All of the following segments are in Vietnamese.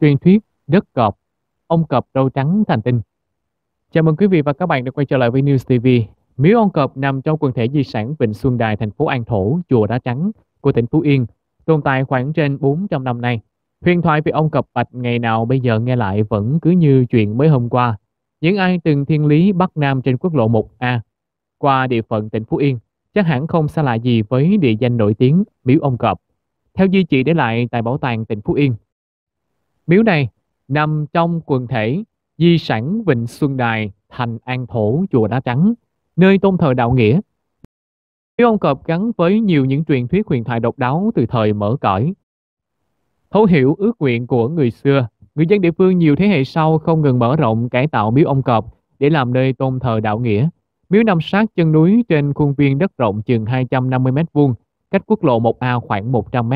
truyền thuyết đất cọp, ông cọp râu trắng thành tinh. Chào mừng quý vị và các bạn đã quay trở lại với News TV. Miếu ông cọp nằm trong quần thể di sản Vịnh Xuân Đài, thành phố An Thổ, chùa Đá Trắng của tỉnh Phú Yên, tồn tại khoảng trên 400 năm nay. Huyền thoại về ông cọp bạch ngày nào bây giờ nghe lại vẫn cứ như chuyện mới hôm qua. Những ai từng thiên lý Bắc Nam trên quốc lộ 1A qua địa phận tỉnh Phú Yên chắc hẳn không xa lạ gì với địa danh nổi tiếng Miếu ông cọp. Theo di chỉ để lại tại bảo tàng tỉnh Phú Yên, Miếu này nằm trong quần thể di sản Vịnh Xuân Đài, thành An Thổ, chùa Đá Trắng, nơi tôn thờ đạo nghĩa. Miếu ông cọp gắn với nhiều những truyền thuyết huyền thoại độc đáo từ thời mở cõi. Thấu hiểu ước nguyện của người xưa, người dân địa phương nhiều thế hệ sau không ngừng mở rộng cải tạo miếu ông cọp để làm nơi tôn thờ đạo nghĩa. Miếu nằm sát chân núi trên khuôn viên đất rộng chừng 250 m2, cách quốc lộ 1A khoảng 100 m.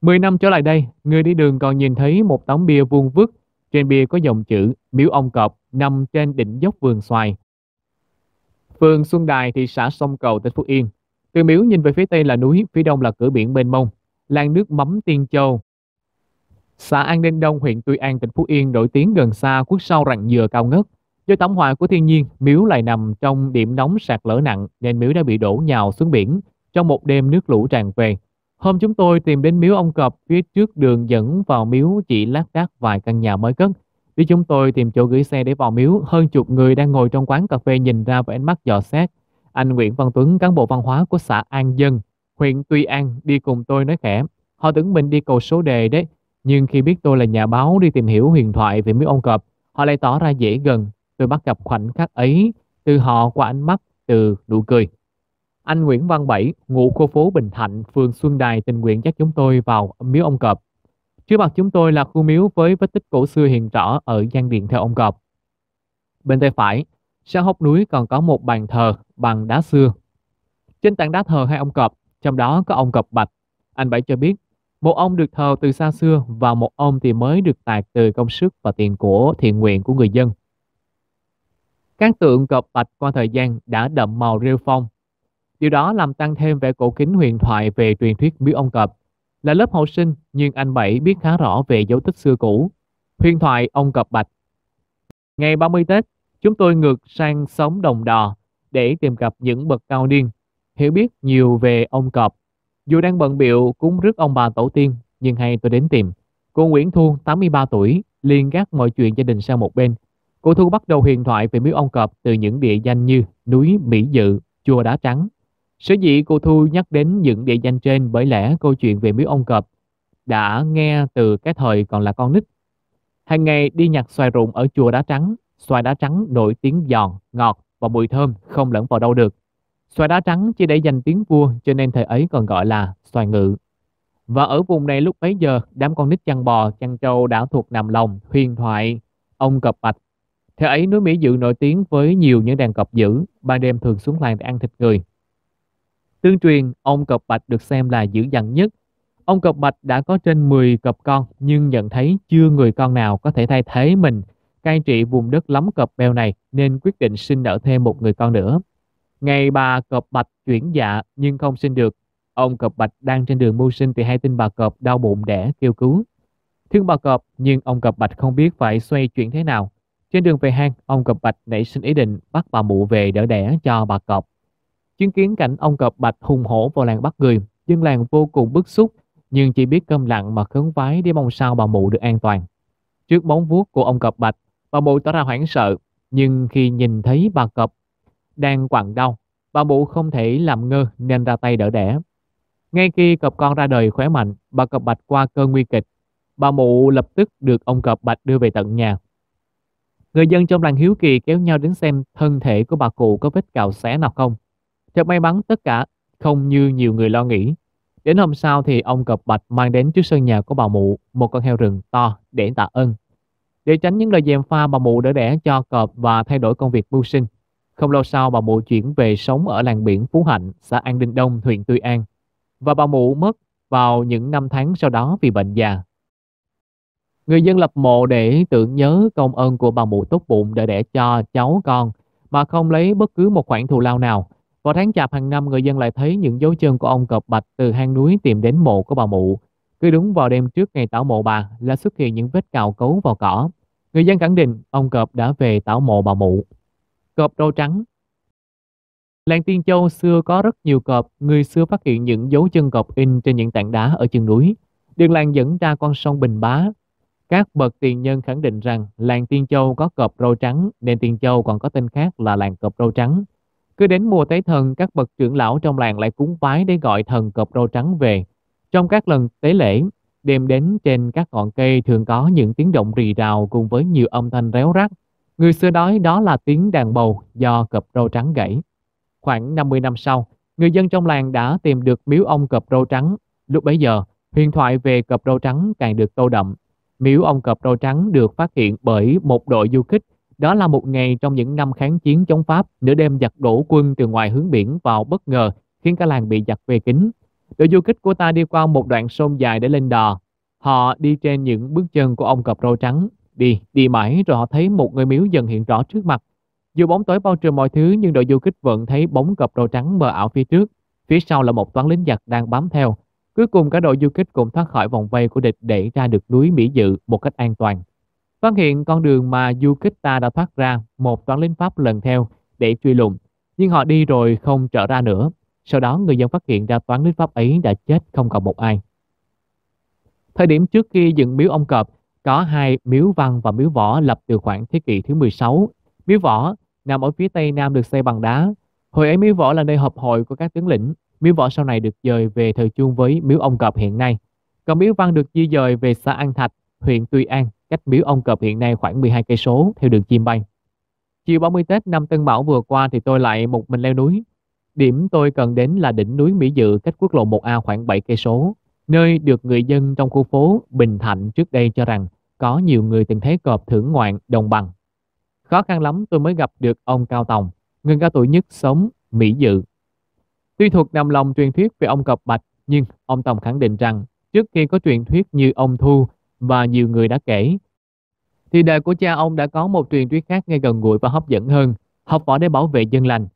Mười năm trở lại đây, người đi đường còn nhìn thấy một tấm bia vuông vức. Trên bia có dòng chữ Miếu ông cọp nằm trên đỉnh dốc vườn xoài. Phường Xuân Đài, thị xã Sông Cầu, tỉnh Phú Yên. Từ miếu nhìn về phía tây là núi, phía đông là cửa biển mênh mông, làng nước mắm Tiên Châu. Xã An Ninh Đông, huyện Tuy An, tỉnh Phú Yên nổi tiếng gần xa quốc sau rặng dừa cao ngất. Do tổng hòa của thiên nhiên, miếu lại nằm trong điểm nóng sạt lở nặng nên miếu đã bị đổ nhào xuống biển trong một đêm nước lũ tràn về. Hôm chúng tôi tìm đến miếu ông cọp phía trước đường dẫn vào miếu chỉ lát đác vài căn nhà mới cất. Phía chúng tôi tìm chỗ gửi xe để vào miếu, hơn chục người đang ngồi trong quán cà phê nhìn ra với ánh mắt dò xét. Anh Nguyễn Văn Tuấn, cán bộ văn hóa của xã An Dân, huyện Tuy An đi cùng tôi nói khẽ. Họ tưởng mình đi cầu số đề đấy, nhưng khi biết tôi là nhà báo đi tìm hiểu huyền thoại về miếu ông cọp, họ lại tỏ ra dễ gần. Tôi bắt gặp khoảnh khắc ấy từ họ qua ánh mắt, từ nụ cười. Anh Nguyễn Văn Bảy, ngụ khu phố Bình Thạnh, phường Xuân Đài tình nguyện dắt chúng tôi vào miếu ông Cọp. Trước mặt chúng tôi là khu miếu với vết tích cổ xưa hiện rõ ở gian điện theo ông Cọp. Bên tay phải, sau hốc núi còn có một bàn thờ bằng đá xưa. Trên tảng đá thờ hai ông Cọp, trong đó có ông Cọp Bạch. Anh Bảy cho biết, một ông được thờ từ xa xưa và một ông thì mới được tạc từ công sức và tiền của thiện nguyện của người dân. Các tượng Cọp Bạch qua thời gian đã đậm màu rêu phong, Điều đó làm tăng thêm vẻ cổ kính huyền thoại về truyền thuyết miếu ông cọp. Là lớp hậu sinh, nhưng anh Bảy biết khá rõ về dấu tích xưa cũ. Huyền thoại ông cọp bạch. Ngày 30 Tết, chúng tôi ngược sang sống đồng đò để tìm gặp những bậc cao niên, hiểu biết nhiều về ông cọp. Dù đang bận biệu cúng rước ông bà tổ tiên, nhưng hay tôi đến tìm. Cô Nguyễn Thu, 83 tuổi, liền gác mọi chuyện gia đình sang một bên. Cô Thu bắt đầu huyền thoại về miếu ông cọp từ những địa danh như núi Mỹ Dự, chùa Đá Trắng, Sở dĩ cô Thu nhắc đến những địa danh trên bởi lẽ câu chuyện về miếu ông cọp đã nghe từ cái thời còn là con nít. Hàng ngày đi nhặt xoài rụng ở chùa đá trắng, xoài đá trắng nổi tiếng giòn, ngọt và mùi thơm không lẫn vào đâu được. Xoài đá trắng chỉ để dành tiếng vua cho nên thời ấy còn gọi là xoài ngự. Và ở vùng này lúc bấy giờ, đám con nít chăn bò, chăn trâu đã thuộc nằm lòng, huyền thoại, ông cọp bạch. Thế ấy núi Mỹ Dự nổi tiếng với nhiều những đàn cọp dữ, ban đêm thường xuống làng để ăn thịt người. Tương truyền, ông cọp bạch được xem là dữ dằn nhất. Ông cọp bạch đã có trên 10 cọp con nhưng nhận thấy chưa người con nào có thể thay thế mình cai trị vùng đất lắm cọp beo này nên quyết định sinh nở thêm một người con nữa. Ngày bà cọp bạch chuyển dạ nhưng không sinh được. Ông cọp bạch đang trên đường mưu sinh thì hay tin bà cọp đau bụng đẻ kêu cứu. Thương bà cọp nhưng ông cọp bạch không biết phải xoay chuyển thế nào. Trên đường về hang, ông cọp bạch nảy sinh ý định bắt bà mụ về đỡ đẻ cho bà cọp. Chứng kiến cảnh ông cọp bạch hùng hổ vào làng bắt người, dân làng vô cùng bức xúc, nhưng chỉ biết câm lặng mà khấn vái để mong sao bà mụ được an toàn. Trước bóng vuốt của ông cọp bạch, bà mụ tỏ ra hoảng sợ, nhưng khi nhìn thấy bà cọp đang quặn đau, bà mụ không thể làm ngơ nên ra tay đỡ đẻ. Ngay khi cọp con ra đời khỏe mạnh, bà cọp bạch qua cơn nguy kịch. Bà mụ lập tức được ông cọp bạch đưa về tận nhà. Người dân trong làng hiếu kỳ kéo nhau đến xem thân thể của bà cụ có vết cào xé nào không. Thật may mắn tất cả không như nhiều người lo nghĩ. Đến hôm sau thì ông cọp bạch mang đến trước sân nhà của bà mụ một con heo rừng to để tạ ơn. Để tránh những lời dèm pha bà mụ đỡ đẻ cho cọp và thay đổi công việc mưu sinh. Không lâu sau bà mụ chuyển về sống ở làng biển Phú Hạnh, xã An Đinh Đông, huyện Tuy An. Và bà mụ mất vào những năm tháng sau đó vì bệnh già. Người dân lập mộ để tưởng nhớ công ơn của bà mụ tốt bụng đỡ đẻ cho cháu con mà không lấy bất cứ một khoản thù lao nào vào tháng chạp hàng năm người dân lại thấy những dấu chân của ông cọp bạch từ hang núi tìm đến mộ của bà mụ. Cứ đúng vào đêm trước ngày tảo mộ bà là xuất hiện những vết cào cấu vào cỏ. Người dân khẳng định ông Cọp đã về tảo mộ bà mụ. Cọp râu trắng Làng Tiên Châu xưa có rất nhiều cọp, người xưa phát hiện những dấu chân cọp in trên những tảng đá ở chân núi. Đường làng dẫn ra con sông Bình Bá. Các bậc tiền nhân khẳng định rằng làng Tiên Châu có cọp râu trắng, nên Tiên Châu còn có tên khác là làng cọp râu trắng. Cứ đến mùa tế thần, các bậc trưởng lão trong làng lại cúng vái để gọi thần cọp râu trắng về. Trong các lần tế lễ, đêm đến trên các ngọn cây thường có những tiếng động rì rào cùng với nhiều âm thanh réo rắt. Người xưa nói đó là tiếng đàn bầu do cọp râu trắng gãy. Khoảng 50 năm sau, người dân trong làng đã tìm được miếu ông cọp râu trắng. Lúc bấy giờ, huyền thoại về cọp râu trắng càng được tô đậm. Miếu ông cọp râu trắng được phát hiện bởi một đội du kích. Đó là một ngày trong những năm kháng chiến chống Pháp, nửa đêm giặc đổ quân từ ngoài hướng biển vào bất ngờ, khiến cả làng bị giặc về kính. Đội du kích của ta đi qua một đoạn sông dài để lên đò. Họ đi trên những bước chân của ông cọp râu trắng. Đi, đi mãi rồi họ thấy một ngôi miếu dần hiện rõ trước mặt. Dù bóng tối bao trùm mọi thứ nhưng đội du kích vẫn thấy bóng cọp râu trắng mờ ảo phía trước. Phía sau là một toán lính giặc đang bám theo. Cuối cùng cả đội du kích cũng thoát khỏi vòng vây của địch để ra được núi Mỹ Dự một cách an toàn. Phát hiện con đường mà du kích ta đã thoát ra, một toán lính Pháp lần theo để truy lùng. Nhưng họ đi rồi không trở ra nữa. Sau đó người dân phát hiện ra toán lính Pháp ấy đã chết không còn một ai. Thời điểm trước khi dựng miếu ông cọp, có hai miếu văn và miếu võ lập từ khoảng thế kỷ thứ 16. Miếu võ nằm ở phía tây nam được xây bằng đá. Hồi ấy miếu võ là nơi họp hội của các tướng lĩnh. Miếu võ sau này được dời về thời chuông với miếu ông cọp hiện nay. Còn miếu văn được di dời về xã An Thạch, huyện Tuy An, cách miếu ông cọp hiện nay khoảng 12 cây số theo đường chim bay. Chiều 30 Tết năm Tân Mão vừa qua thì tôi lại một mình leo núi. Điểm tôi cần đến là đỉnh núi Mỹ Dự cách quốc lộ 1A khoảng 7 cây số, nơi được người dân trong khu phố Bình Thạnh trước đây cho rằng có nhiều người từng thấy cọp thưởng ngoạn đồng bằng. Khó khăn lắm tôi mới gặp được ông Cao Tòng, người cao tuổi nhất sống Mỹ Dự. Tuy thuộc nằm lòng truyền thuyết về ông cọp bạch, nhưng ông Tòng khẳng định rằng trước khi có truyền thuyết như ông Thu và nhiều người đã kể, thì đời của cha ông đã có một truyền thuyết khác ngay gần gũi và hấp dẫn hơn, học võ để bảo vệ dân lành.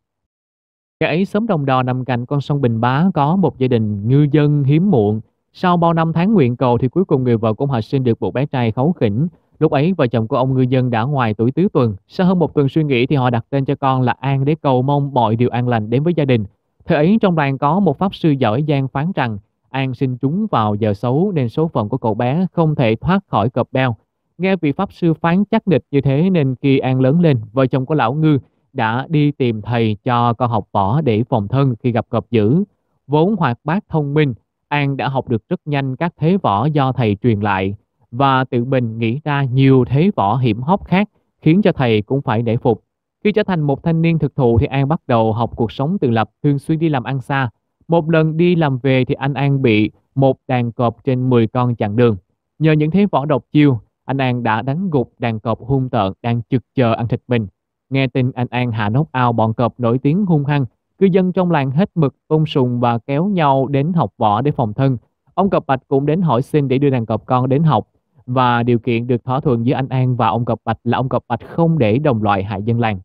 Cái ấy sớm đồng đò nằm cạnh con sông Bình Bá có một gia đình ngư dân hiếm muộn. Sau bao năm tháng nguyện cầu thì cuối cùng người vợ cũng họ sinh được một bé trai khấu khỉnh. Lúc ấy vợ chồng của ông ngư dân đã ngoài tuổi tứ tuần. Sau hơn một tuần suy nghĩ thì họ đặt tên cho con là An để cầu mong mọi điều an lành đến với gia đình. Thời ấy trong làng có một pháp sư giỏi giang phán rằng An sinh chúng vào giờ xấu nên số phận của cậu bé không thể thoát khỏi cọp beo. Nghe vị pháp sư phán chắc địch như thế nên khi An lớn lên, vợ chồng của lão ngư đã đi tìm thầy cho con học võ để phòng thân khi gặp cọp dữ. Vốn hoạt bát thông minh, An đã học được rất nhanh các thế võ do thầy truyền lại và tự mình nghĩ ra nhiều thế võ hiểm hóc khác khiến cho thầy cũng phải để phục. Khi trở thành một thanh niên thực thụ thì An bắt đầu học cuộc sống tự lập, thường xuyên đi làm ăn xa. Một lần đi làm về thì anh An bị một đàn cọp trên 10 con chặn đường. Nhờ những thế võ độc chiêu, anh An đã đánh gục đàn cọp hung tợn đang trực chờ ăn thịt mình. Nghe tin anh An hạ nốt ao bọn cọp nổi tiếng hung hăng, cư dân trong làng hết mực tôn sùng và kéo nhau đến học võ để phòng thân. Ông cọp bạch cũng đến hỏi xin để đưa đàn cọp con đến học và điều kiện được thỏa thuận giữa anh An và ông cọp bạch là ông cọp bạch không để đồng loại hại dân làng.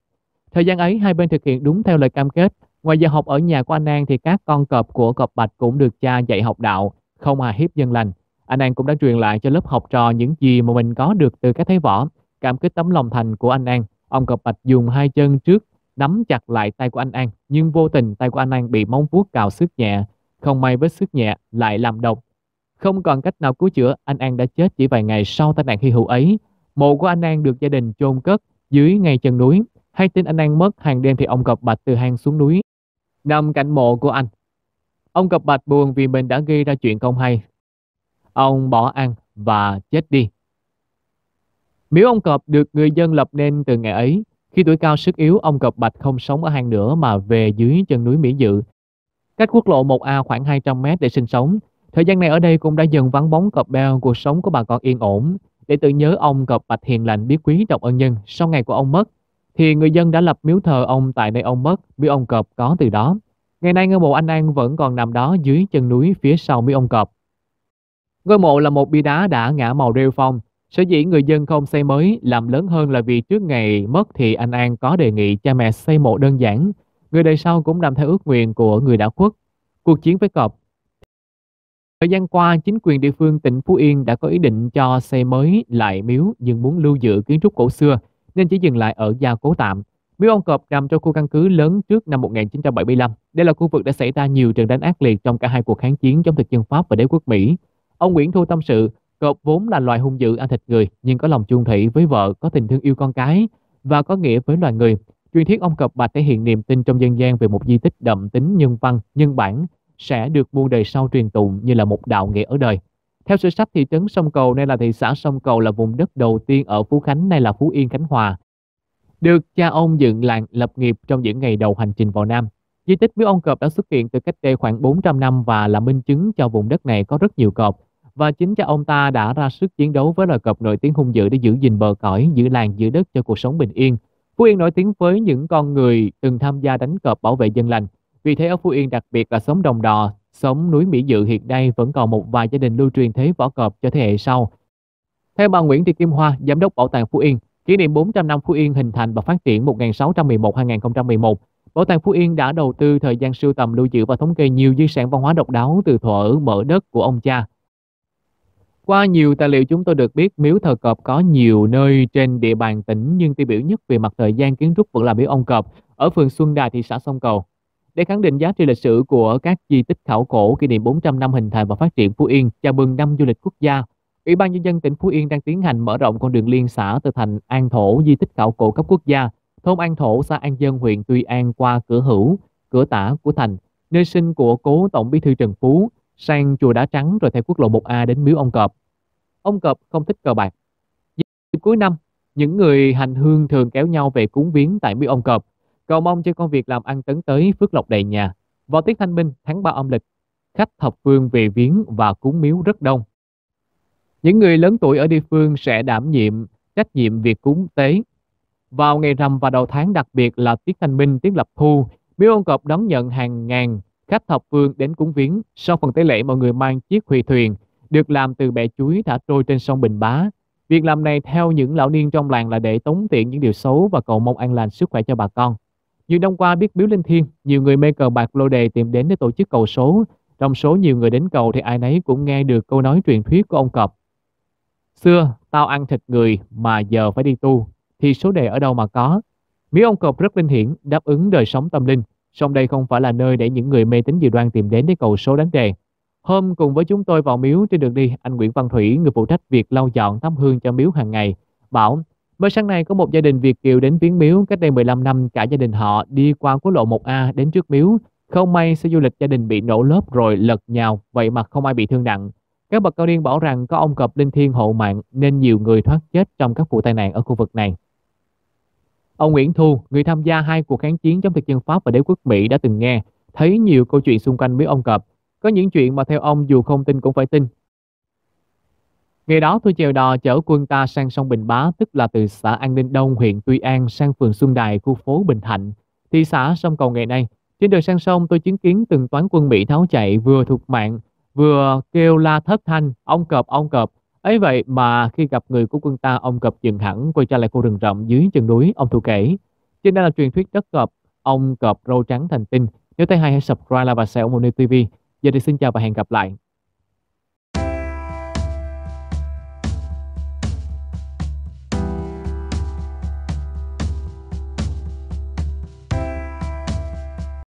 Thời gian ấy hai bên thực hiện đúng theo lời cam kết. Ngoài giờ học ở nhà của anh An thì các con cọp của cọp bạch cũng được cha dạy học đạo, không à hiếp dân lành. Anh An cũng đã truyền lại cho lớp học trò những gì mà mình có được từ các thế võ, cảm kích tấm lòng thành của anh An Ông cọp bạch dùng hai chân trước nắm chặt lại tay của anh An, nhưng vô tình tay của anh An bị móng vuốt cào sức nhẹ. Không may vết sức nhẹ lại làm độc. Không còn cách nào cứu chữa, anh An đã chết chỉ vài ngày sau tai nạn hy hữu ấy. Mộ của anh An được gia đình chôn cất dưới ngay chân núi. Hay tin anh An mất hàng đêm thì ông cọp bạch từ hang xuống núi. Nằm cạnh mộ của anh. Ông cọp bạch buồn vì mình đã gây ra chuyện không hay. Ông bỏ ăn và chết đi. Miếu ông Cọp được người dân lập nên từ ngày ấy. Khi tuổi cao sức yếu, ông Cọp Bạch không sống ở hang nữa mà về dưới chân núi Mỹ Dự. Cách quốc lộ 1A khoảng 200 mét để sinh sống. Thời gian này ở đây cũng đã dần vắng bóng cọp beo, cuộc sống của bà con yên ổn. Để tự nhớ ông Cọp Bạch hiền lành biết quý trọng ân nhân sau ngày của ông mất, thì người dân đã lập miếu thờ ông tại nơi ông mất, miếu ông Cọp có từ đó. Ngày nay ngôi mộ anh An vẫn còn nằm đó dưới chân núi phía sau miếu ông Cọp. Ngôi mộ là một bia đá đã ngã màu rêu phong, Sở dĩ người dân không xây mới làm lớn hơn là vì trước ngày mất thì anh An có đề nghị cha mẹ xây mộ đơn giản. Người đời sau cũng làm theo ước nguyện của người đã khuất. Cuộc chiến với cọp Thời gian qua, chính quyền địa phương tỉnh Phú Yên đã có ý định cho xây mới lại miếu nhưng muốn lưu giữ kiến trúc cổ xưa nên chỉ dừng lại ở gia cố tạm. Miếu ông Cọp nằm trong khu căn cứ lớn trước năm 1975. Đây là khu vực đã xảy ra nhiều trận đánh ác liệt trong cả hai cuộc kháng chiến chống thực dân Pháp và đế quốc Mỹ. Ông Nguyễn Thu tâm sự, Cọp vốn là loài hung dữ ăn thịt người nhưng có lòng chung thủy với vợ, có tình thương yêu con cái và có nghĩa với loài người. Truyền thuyết ông Cọp Bạch thể hiện niềm tin trong dân gian về một di tích đậm tính nhân văn, nhân bản sẽ được muôn đời sau truyền tụng như là một đạo nghĩa ở đời. Theo sử sách thị trấn Sông Cầu nay là thị xã Sông Cầu là vùng đất đầu tiên ở Phú Khánh nay là Phú Yên Khánh Hòa. Được cha ông dựng làng lập nghiệp trong những ngày đầu hành trình vào Nam. Di tích miếu ông cọp đã xuất hiện từ cách đây khoảng 400 năm và là minh chứng cho vùng đất này có rất nhiều cọp. Và chính cha ông ta đã ra sức chiến đấu với loài cọp nổi tiếng hung dữ để giữ gìn bờ cõi, giữ làng, giữ đất cho cuộc sống bình yên. Phú Yên nổi tiếng với những con người từng tham gia đánh cọp bảo vệ dân lành. Vì thế ở Phú Yên đặc biệt là sống Đồng Đò, sống núi Mỹ Dự hiện nay vẫn còn một vài gia đình lưu truyền thế võ cọp cho thế hệ sau. Theo bà Nguyễn Thị Kim Hoa, Giám đốc Bảo tàng Phú Yên, kỷ niệm 400 năm Phú Yên hình thành và phát triển 1611-2011, Bảo tàng Phú Yên đã đầu tư thời gian sưu tầm lưu giữ và thống kê nhiều di sản văn hóa độc đáo từ thuở mở đất của ông cha. Qua nhiều tài liệu chúng tôi được biết miếu thờ cọp có nhiều nơi trên địa bàn tỉnh nhưng tiêu biểu nhất về mặt thời gian kiến trúc vẫn là miếu ông cọp ở phường Xuân Đài, thị xã Sông Cầu. Để khẳng định giá trị lịch sử của các di tích khảo cổ kỷ niệm 400 năm hình thành và phát triển Phú Yên, chào mừng năm du lịch quốc gia, Ủy ban nhân dân tỉnh Phú Yên đang tiến hành mở rộng con đường liên xã từ thành An Thổ di tích khảo cổ cấp quốc gia, thôn An Thổ, xã An Dân, huyện Tuy An qua cửa hữu, cửa tả của thành, nơi sinh của cố Tổng Bí thư Trần Phú, sang chùa Đá Trắng rồi theo quốc lộ 1A đến miếu ông Cọp. Ông Cọp không thích cờ bạc. Dịp cuối năm, những người hành hương thường kéo nhau về cúng viếng tại miếu ông Cọp Cầu mong cho công việc làm ăn tấn tới phước lộc đầy nhà. Vào tiết thanh minh tháng 3 âm lịch, khách thập phương về viếng và cúng miếu rất đông. Những người lớn tuổi ở địa phương sẽ đảm nhiệm trách nhiệm việc cúng tế. Vào ngày rằm và đầu tháng đặc biệt là tiết thanh minh, tiết lập thu, miếu ông cọp đón nhận hàng ngàn khách thập phương đến cúng viếng. Sau phần tế lễ mọi người mang chiếc huỳ thuyền được làm từ bẹ chuối thả trôi trên sông Bình Bá. Việc làm này theo những lão niên trong làng là để tống tiện những điều xấu và cầu mong an lành sức khỏe cho bà con. Nhiều năm qua biết biếu linh thiêng, nhiều người mê cờ bạc lô đề tìm đến để tổ chức cầu số. Trong số nhiều người đến cầu thì ai nấy cũng nghe được câu nói truyền thuyết của ông Cọp. Xưa, tao ăn thịt người mà giờ phải đi tu, thì số đề ở đâu mà có. Miếu ông Cọp rất linh hiển, đáp ứng đời sống tâm linh. Song đây không phải là nơi để những người mê tín dị đoan tìm đến để cầu số đánh đề. Hôm cùng với chúng tôi vào miếu trên đường đi, anh Nguyễn Văn Thủy, người phụ trách việc lau dọn thắp hương cho miếu hàng ngày, bảo Mới sáng nay có một gia đình Việt Kiều đến viếng miếu cách đây 15 năm cả gia đình họ đi qua quốc lộ 1A đến trước miếu. Không may xe du lịch gia đình bị nổ lốp rồi lật nhào, vậy mà không ai bị thương nặng. Các bậc cao niên bảo rằng có ông cọp linh thiêng hộ mạng nên nhiều người thoát chết trong các vụ tai nạn ở khu vực này. Ông Nguyễn Thu, người tham gia hai cuộc kháng chiến chống thực dân Pháp và đế quốc Mỹ đã từng nghe, thấy nhiều câu chuyện xung quanh miếu ông cọp. Có những chuyện mà theo ông dù không tin cũng phải tin, Ngày đó tôi chèo đò chở quân ta sang sông Bình Bá, tức là từ xã An Ninh Đông, huyện Tuy An sang phường Xuân Đài, khu phố Bình Thạnh, thị xã sông cầu ngày nay. Trên đường sang sông tôi chứng kiến từng toán quân Mỹ tháo chạy vừa thục mạng, vừa kêu la thất thanh, ông cọp, ông cọp. ấy vậy mà khi gặp người của quân ta, ông cọp dừng hẳn, quay trở lại khu rừng rậm dưới chân núi, ông Thu kể. Trên đây là truyền thuyết đất cọp, ông cọp râu trắng thành tinh. Nếu thấy hay hãy subscribe, like và share Omni TV. Giờ thì xin chào và hẹn gặp lại.